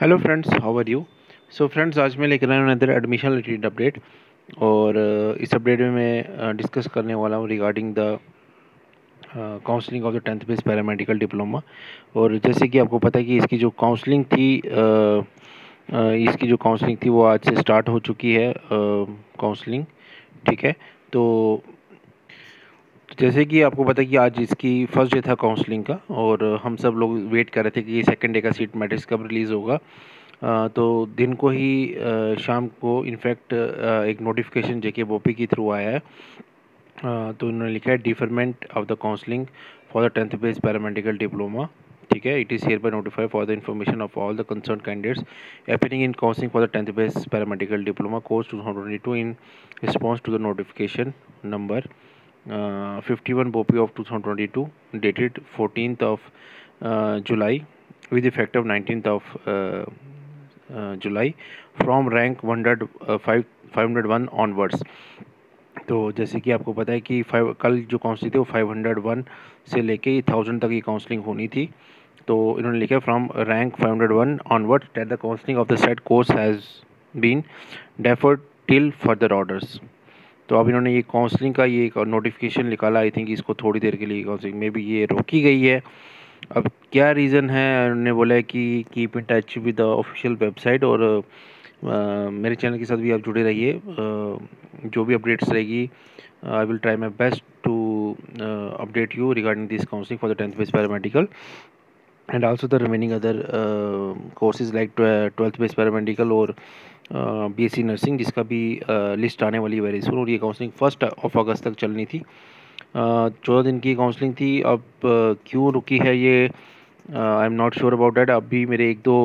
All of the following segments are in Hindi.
Hello friends how are you so friends आज मैं लेकर आया हूँ अदर एडमिशन रिलेटेड अपडेट और uh, इस अपडेट में मैं डिस्कस uh, करने वाला हूँ regarding the counselling of the tenth base paramedical diploma और जैसे कि आपको पता है कि इसकी जो काउंसलिंग थी uh, uh, इसकी जो काउंसलिंग थी वो आज से स्टार्ट हो चुकी है काउंसलिंग uh, ठीक है? तो जैसे कि आपको पता है कि आज इसकी फ़र्स्ट डे था काउंसलिंग का और हम सब लोग वेट कर रहे थे कि सेकंड डे का सीट मैट्रिक्स कब रिलीज़ होगा। तो दिन को ही शाम को इनफैक्ट एक नोटिफिकेशन जेके बोपी के थ्रू आया है। तो उन्होंने लिखा है deferment of the counselling for the tenth base paramedical diploma ठीक है it is hereby notify for the information of all the concern candidates appearing in counselling for the tenth base paramedical diploma course to in response to the notification number uh, 51 BOPI of 2022 dated 14th of uh, July with effect of 19th of uh, uh, July from rank 100 uh, 5 501 onwards. तो जैसे कि आपको पता है कि फाइव कल जो काउंसलिंग थी वो 501 से लेके थाउज़ेंड तक की काउंसलिंग होनी थी। तो इन्होंने लिखा from rank 501 onward that the counselling of the set course has been deferred till further orders तो अब इन्होंने ये काउंसलिंग का ये नोटिफिकेशन निकाला आई थिंक इसको थोड़ी देर के लिए काउंसलिंग में भी ये रोकी गई है। अब क्या रीज़न है? उन्होंने बोला है कि keep in touch with the official website और आ, मेरे चैनल के साथ भी आप जुड़े रहिए। जो भी अपडेट्स रहेगी I will try my best to update you regarding this counselling for the tenth base paramedical and also the remaining other courses like twelfth base paramedical और बीएससी नर्सिंग, जिसका भी लिस्ट आने वाली वेरी सुन और ये काउंसलिंग फ़र्स्ट ऑफ़ अगस्त तक चलनी थी। चौदह दिन की काउंसलिंग थी। अब क्यों रुकी है ये? I am not sure about that अभी मेरे एक दो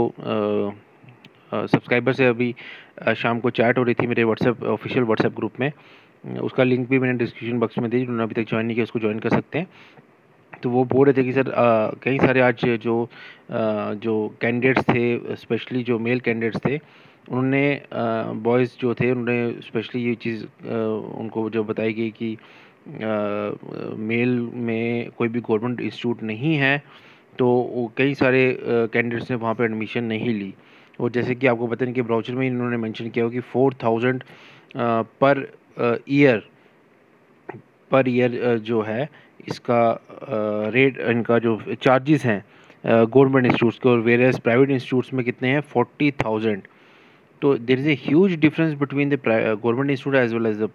सब्सक्राइबर से अभी। शाम को चैट हो रही थी मेरे व्हाट्सएप ऑफिशियल व्हाट्सएप ग्रुप में। उसका लिंक भी मैंने डिस्क्रिप्शन बॉक्स में दी जिन्होंने अभी तक ज्वाइन नहीं किया, उसको ज्वाइन कर सकते हैं। तो वो बोल रहे थे कि सर कई सारे आज जो आ, जो कैंडिडेट्स थे स्पेशली जो मेल कैंडिडेट्स थे उन्होंने बॉयज़ जो थे उन्होंने स्पेशली ये चीज़ उनको जो बताई गई कि मेल में कोई भी गवर्नमेंट इंस्टीट्यूट नहीं है तो कई सारे कैंडिडेट्स ने वहाँ पर एडमिशन नहीं ली। और जैसे कि आपको पता नहीं कि ब्राउचर में इन्होंने मेंशन किया हो कि फोर थाउज़ेंड पर ईयर पर ईयर जो है, इसका रेट इनका जो चार्जेस हैं गवर्नमेंट इंस्टीट्यूट्स के और वेरियस प्राइवेट इंस्टीट्यूट्स में कितने हैं? फोर्टी थाउज़ेंड तो there is a huge difference between the government institute as well as the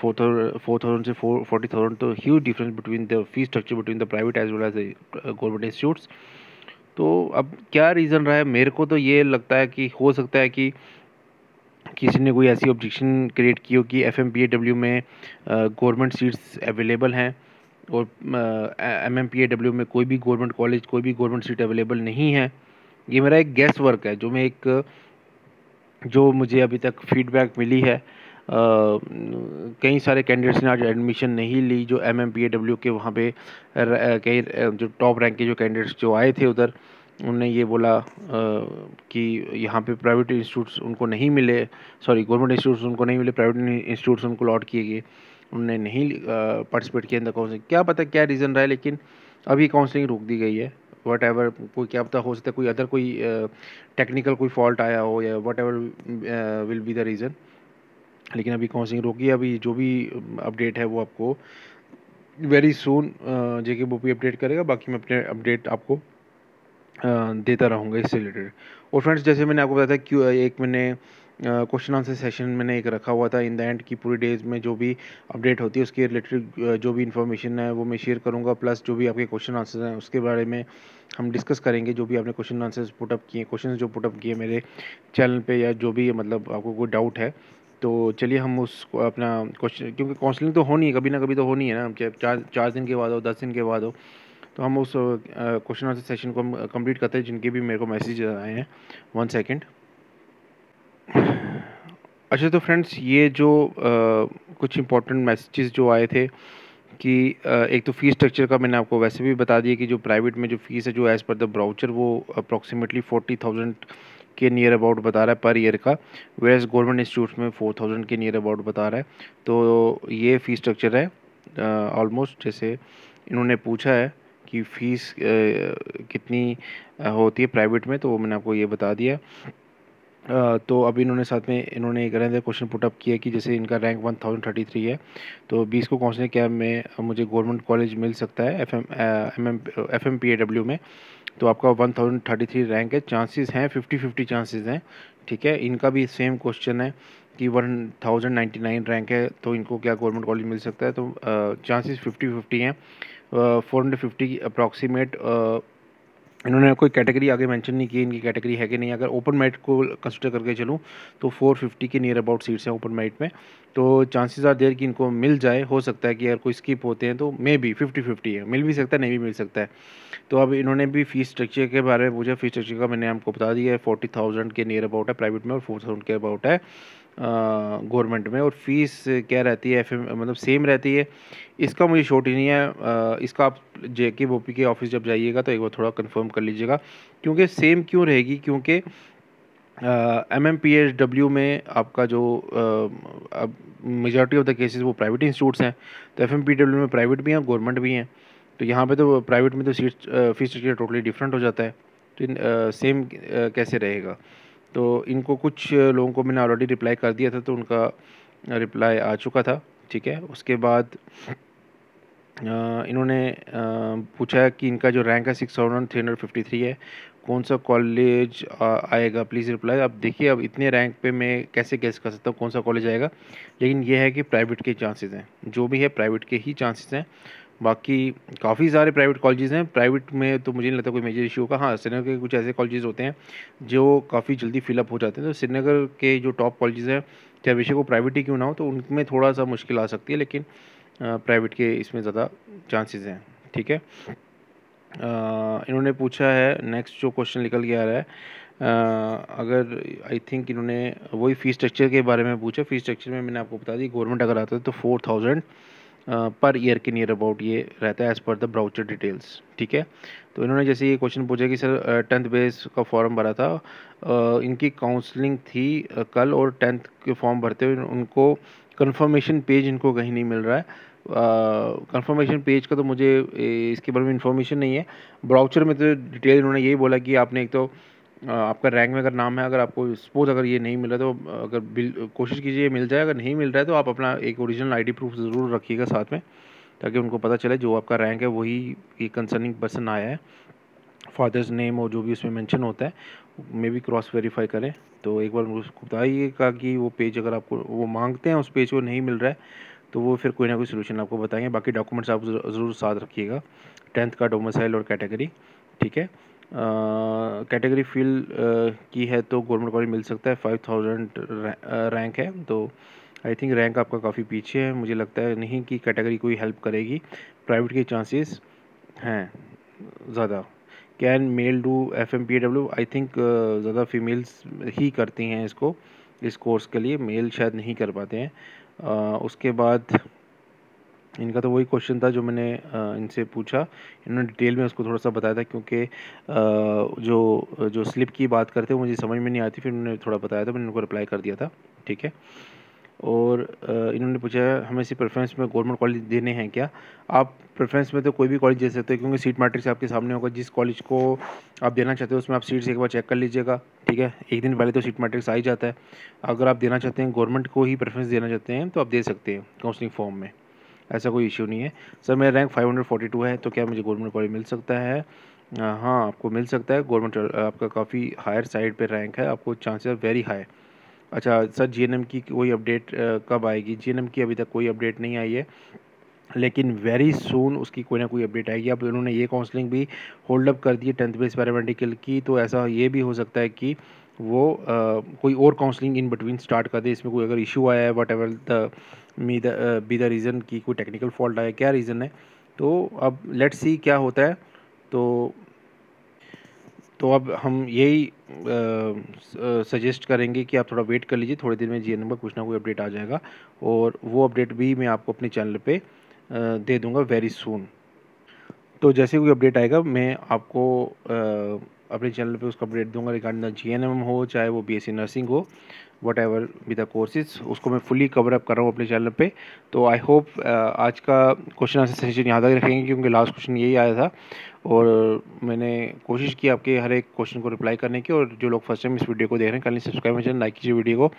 four thousand से फोर फोर्टी थाउज़ेंड तो huge difference between the fee structure between the private as well as the government institutes तो अब क्या रीज़न रहा है? मेरे को तो ये लगता है कि, हो सकता है कि किसी ने कोई ऐसी ऑब्जेक्शन क्रिएट की हो कि F M P A W में गवर्नमेंट सीट्स अवेलेबल हैं और M M P A W में कोई भी गवर्नमेंट कॉलेज कोई भी गवर्नमेंट सीट अवेलेबल नहीं है? ये मेरा एक गैस वर्क है, जो मैं एक, जो मुझे अभी तक फीडबैक मिली है। कई सारे कैंडिडेट्स ने आज एडमिशन नहीं ली जो M M P A W के वहाँ पे कई जो टॉप रैंक के जो कैंडिडेट्स जो आए थे उधर। उन्होंने ये बोला कि यहाँ पे प्राइवेट इंस्टीट्यूट्स उनको नहीं मिले सॉरी गवर्नमेंट इंस्टीट्यूट्स उनको नहीं मिले प्राइवेट इंस्टीट्यूट्स उनको लॉट किए गए। उन्होंने नहीं पार्टिसिपेट किया इन द काउंसलिंग क्या पता क्या रीज़न रहा है, लेकिन अभी काउंसलिंग रोक दी गई है। वट एवर कोई क्या पता हो सकता है, कोई अदर कोई टेक्निकल कोई फॉल्ट आया हो या whatever will be the reason लेकिन अभी काउंसलिंग रोकी अभी जो भी अपडेट है वो आपको वेरी सुन जे के बो अपडेट करेगा। बाकी मैं अपने अपडेट आपको देता रहूँगा इससे रिलेटेड। और फ्रेंड्स, जैसे मैंने आपको बताया था क्यों एक मैंने क्वेश्चन आंसर सेशन मैंने एक रखा हुआ था इन द एंड की पूरी डेज़ में जो भी अपडेट होती है, उसके रिलेटेड जो भी इन्फॉर्मेशन है, वो मैं शेयर करूँगा। प्लस जो भी आपके क्वेश्चन आंसर हैं, उसके बारे में हम डिस्कस करेंगे। जो भी आपने क्वेश्चन आंसर्स पुटअप किए क्वेश्चन जो पुटअप किए मेरे चैनल पर या जो भी मतलब आपको कोई डाउट है तो चलिए हम उस अपना क्वेश्चन क्योंकि काउंसलिंग तो होनी है, कभी ना कभी तो होनी है ना। चार चार दिन के बाद हो, दस दिन के बाद हो तो हम उस क्वेश्चन आंसर सेशन को कंप्लीट करते हैं जिनके भी मेरे को मैसेज आए हैं। वन सेकंड अच्छा तो फ्रेंड्स ये जो आ, कुछ इंपॉर्टेंट मैसेजेस जो आए थे कि एक तो फ़ीस स्ट्रक्चर का मैंने आपको वैसे भी बता दिया कि जो प्राइवेट में जो फ़ीस है जो एज़ पर द ब्राउचर वो अप्रॉक्सीमेटली फोर्टी थाउज़ेंड के नियर अबाउट बता रहा है पर ईयर का वेस गवर्नमेंट इंस्टीट्यूट में फोर थाउज़ेंड के नियर अबाउट बता रहा है। तो ये फ़ीस स्ट्रक्चर है ऑलमोस्ट जैसे इन्होंने पूछा है। कि फ़ीस कितनी होती है प्राइवेट में तो वो मैंने आपको ये बता दिया। तो अब इन्होंने साथ में, इन्होंने एक अनदर क्वेश्चन पुटअप किया कि जैसे इनका rank one thousand thirty three है तो बीस को काउंसलिंग क्या में, मुझे गवर्नमेंट कॉलेज मिल सकता है F M M M F M P A W में? तो आपका one thousand thirty three rank है चांसेस हैं फिफ्टी फिफ्टी चांसेस हैं, ठीक है? इनका भी सेम क्वेश्चन है कि one thousand ninety nine rank है तो इनको क्या गवर्नमेंट कॉलेज मिल सकता है? तो चांसेस फिफ्टी फिफ्टी हैं। फोर हंड्रेड फिफ्टी की अप्रॉक्सीमेट इन्होंने कोई कैटेगरी आगे मेंशन नहीं की, इनकी कैटेगरी है कि नहीं। अगर ओपन मेरिट को कंसिडर करके चलूँ तो 450 के नियर अबाउट सीट्स हैं ओपन मेरिट में। तो चांसेस आर देर कि इनको मिल जाए। हो सकता है कि अगर कोई स्किप होते हैं तो मे बी फिफ्टी फिफ्टी है। मिल भी सकता है, नहीं भी मिल सकता है। तो अब इन्होंने भी फ़ीस स्ट्रक्चर के बारे में पूछा। फ़ीस स्ट्रक्चर का मैंने आपको बता दिया है फोर्टी थाउज़ेंड के नियर अबाउट है प्राइवेट में और फोर थाउज़ेंड के अबाउट है। गवर्नमेंट में और फ़ीस क्या रहती है एफएम मतलब सेम रहती है। इसका मुझे शॉर्ट ही नहीं है। इसका आप जे के ओ के ऑफ़िस जब जाइएगा तो एक बार थोड़ा कंफर्म कर लीजिएगा। क्योंकि सेम क्यों रहेगी? क्योंकि M M P H W में आपका जो मेजॉरिटी ऑफ़ द केसेस वो प्राइवेट इंस्टीट्यूट्स हैं। तो एफ़ एम पी डब्ल्यू में प्राइवेट भी हैं गवर्नमेंट भी हैं। तो यहाँ पे तो प्राइवेट में तो seat fees structure totally different हो जाता है। तो सेम कैसे रहेगा? तो इनको कुछ लोगों को मैंने ऑलरेडी रिप्लाई कर दिया था तो उनका रिप्लाई आ चुका था, ठीक है? उसके बाद इन्होंने पूछा कि इनका जो रैंक है six thousand three hundred fifty three है, कौन सा कॉलेज आएगा? प्लीज़ रिप्लाई अब देखिए, अब इतने रैंक पे मैं कैसे गैस कर सकता हूँ कौन सा कॉलेज आएगा? लेकिन ये है कि प्राइवेट के चांसेस हैं। जो भी है प्राइवेट के ही चांसेस हैं। बाकी काफ़ी सारे प्राइवेट कॉलेजेस हैं। प्राइवेट में तो मुझे नहीं लगता कोई मेजर इशू होगा। हाँ श्रीनगर के कुछ ऐसे कॉलेजेस होते हैं जो काफ़ी जल्दी फिलअप हो जाते हैं। तो श्रीनगर के जो टॉप कॉलेजेस हैं चाहे विषय को प्राइवेट ही क्यों ना हो तो उनमें थोड़ा सा मुश्किल आ सकती है लेकिन प्राइवेट के इसमें ज़्यादा चांसेस हैं। ठीक है? इन्होंने पूछा है नेक्स्ट जो क्वेश्चन निकल के आ रहा है आ, अगर आई थिंक इन्होंने वही फ़ीस स्ट्रक्चर के बारे में पूछा। फ़ीस स्ट्रक्चर में मैंने आपको बता दी गवर्नमेंट अगर आता है तो फोर थाउज़ेंड पर ईयर के नियर अबाउट ये रहता है as per the brochure details ठीक है? तो इन्होंने जैसे ये क्वेश्चन पूछा कि, सर टेंथ बेस का फॉर्म भरा था इनकी काउंसलिंग थी कल और टेंथ के फॉर्म भरते हुए उनको कंफर्मेशन पेज इनको कहीं नहीं मिल रहा है। कंफर्मेशन पेज का तो मुझे इसके बारे में इन्फॉर्मेशन नहीं है। ब्राउचर में तो डिटेल इन्होंने यही बोला कि आपने एक तो आपका रैंक में अगर नाम है, अगर आपको सपोज़ अगर ये नहीं मिल तो अगर बिल, कोशिश कीजिए मिल जाए, अगर नहीं मिल रहा है तो आप अपना एक ओरिजिनल आईडी प्रूफ ज़रूर रखिएगा साथ में, ताकि उनको पता चले जो आपका रैंक है, वही एक कंसर्निंग पर्सन आया है। फादर्स नेम और जो भी उसमें मेंशन होता है मे भी क्रॉस वेरीफाई करें। तो एक बार उसको बताइएगा कि वो पेज अगर आपको, वो मांगते हैं, उस पेज को नहीं मिल रहा है तो वो फिर कोई ना कोई सोल्यूशन आपको बताएँगे। बाकी डॉक्यूमेंट्स आप ज़रूर साथ रखिएगा। टेंथ का डोमिसाइल और कैटेगरी ठीक है? कैटेगरी फील की है तो गवर्नमेंट कॉलेज मिल सकता है फाइव थाउज़ेंड रैंक है तो आई थिंक रैंक आपका काफ़ी पीछे है मुझे लगता है नहीं कि कैटेगरी कोई हेल्प करेगी प्राइवेट के चांसेस हैं ज़्यादा। Can male do F M P W I think ज़्यादा फीमेल्स ही करती हैं इसको इस कोर्स के लिए मेल शायद नहीं कर पाते हैं। uh, उसके बाद इनका तो वही क्वेश्चन था जो मैंने इनसे पूछा। इन्होंने डिटेल में उसको थोड़ा सा बताया था क्योंकि जो जो स्लिप की बात करते हैं मुझे समझ में नहीं आती, फिर उन्होंने थोड़ा बताया था, मैंने उनको रिप्लाई कर दिया था, ठीक है? और इन्होंने पूछा, हमें इसी प्रेफरेंस में गवर्नमेंट कॉलेज देने हैं क्या? आप प्रेफरेंस में तो कोई भी कॉलेज दे सकते हो, क्योंकि सीट मैट्रिक्स आपके सामने होगा। जिस कॉलेज को आप देना चाहते हो, उसमें आप सीट्स एक बार चेक कर लीजिएगा, ठीक है? एक दिन पहले तो सीट मैट्रिक्स आ ही जाता है। अगर आप देना चाहते हैं गवर्नमेंट को ही प्रेफरेंस देना चाहते हैं तो आप दे सकते हैं काउंसलिंग फॉर्म में। ऐसा कोई इशू नहीं है। सर, मेरा रैंक 542 है तो क्या मुझे गवर्नमेंट कॉलेज मिल सकता है? हाँ आपको मिल सकता है। गवर्नमेंट आपका काफ़ी हायर साइड पे रैंक है, आपको चांसेस वेरी हाई अच्छा सर जीएनएम की कोई अपडेट कब आएगी? जीएनएम की अभी तक कोई अपडेट नहीं आई है, लेकिन वेरी सून उसकी कोई ना कोई अपडेट आएगी। अब उन्होंने ये काउंसलिंग भी होल्ड अप कर दी है टेंथ बेस पैरामेडिकल की तो ऐसा ये भी हो सकता है कि वो आ, कोई और काउंसलिंग इन बिटवीन स्टार्ट कर दे इसमें कोई अगर इशू आया है whatever the me the be the reason की कोई टेक्निकल फॉल्ट आया क्या रीज़न है? तो अब लेट सी क्या होता है। तो तो अब हम यही सजेस्ट करेंगे कि आप थोड़ा वेट कर लीजिए थोड़ी देर में जी एन का कुछ ना कोई अपडेट आ जाएगा। और वो अपडेट भी मैं आपको अपने चैनल पे दे दूँगा वेरी सून तो जैसे कोई अपडेट आएगा मैं आपको अपने चैनल पे उसका अपडेट दूँगा रिगार्डिंग जी एन एम हो, चाहे वो बी एस सी नर्सिंग हो। Whatever be the courses उसको मैं फुली कवर अप कर रहा हूँ अपने चैनल पे। तो आई होप आज का क्वेश्चन आंसर सेशन याद रखेंगे, क्योंकि लास्ट क्वेश्चन यही आया था। और मैंने कोशिश की आपके हर एक क्वेश्चन को रिप्लाई करने की, और जो लोग फ़र्स्ट टाइम इस वीडियो को देख रहे हैं कल सब्सक्राइब चैनल लाइक कीजिए वीडियो को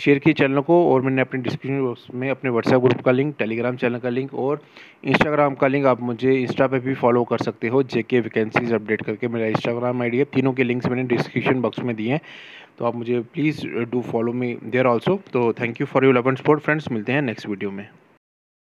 शेयर कीजिए चैनल को, और मैंने अपने डिस्क्रिप्शन बॉक्स में अपने व्हाट्सएप ग्रुप का लिंक टेलीग्राम चैनल का लिंक और इंस्टाग्राम का लिंक आप मुझे इंस्टा पर भी फॉलो कर सकते हो जेके वैकेंसीज अपडेट करके। मेरा इंस्टाग्राम आई है, तीनों के लिंक्स मैंने डिस्क्रिप्शन बॉक्स में दिए हैं। तो आप मुझे please do follow me there also तो thank you for your love and support friends मिलते हैं नेक्स्ट वीडियो में.